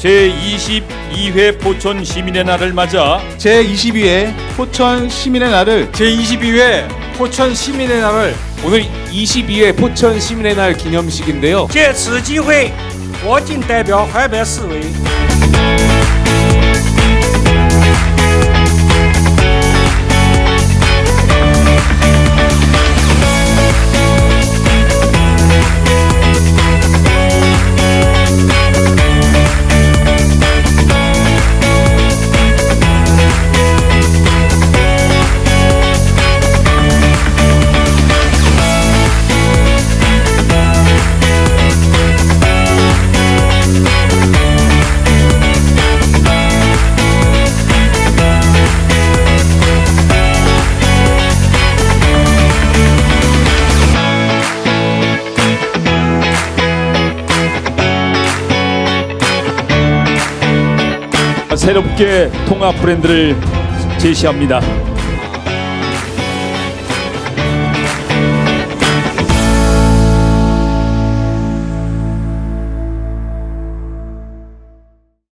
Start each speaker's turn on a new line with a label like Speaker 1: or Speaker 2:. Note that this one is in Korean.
Speaker 1: 제22회 포천 시민의 날을 맞아
Speaker 2: 제22회 포천 시민의 날을
Speaker 3: 제22회 포천 시민의 날을
Speaker 4: 오늘 22회 포천 시민의 날 기념식인데요.
Speaker 5: 借此机会，我谨代表淮北市委。
Speaker 1: 새롭게 통합 브랜드를 제시합니다.